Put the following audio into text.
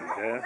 Yeah.